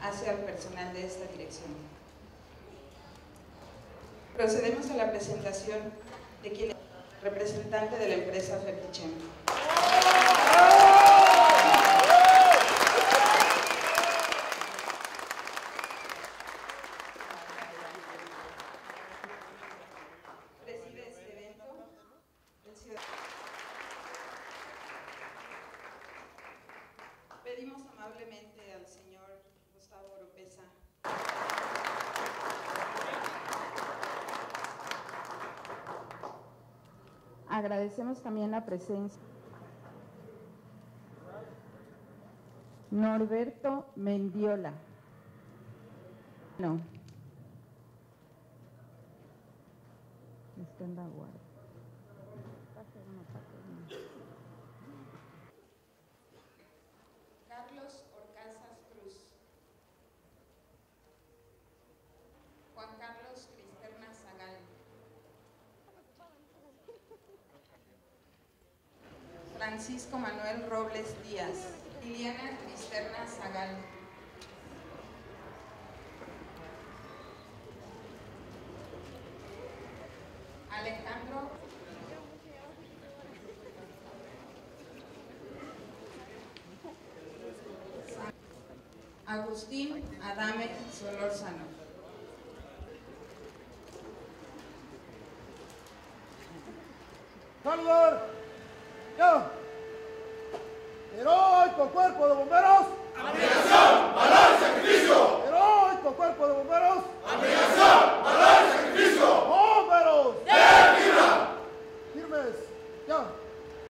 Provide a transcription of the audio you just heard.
Hace al personal de esta dirección. Procedemos a la presentación de quien es representante de la empresa. Preside este. Pedimos amablemente al señor Agradecemos también la presencia. Norberto Mendiola. No. Está en Francisco Manuel Robles Díaz. Liliana Cristerna Zagal. Alejandro Agustín Adame Solórzano. ¡Saludar! ¡Heroico cuerpo de bomberos!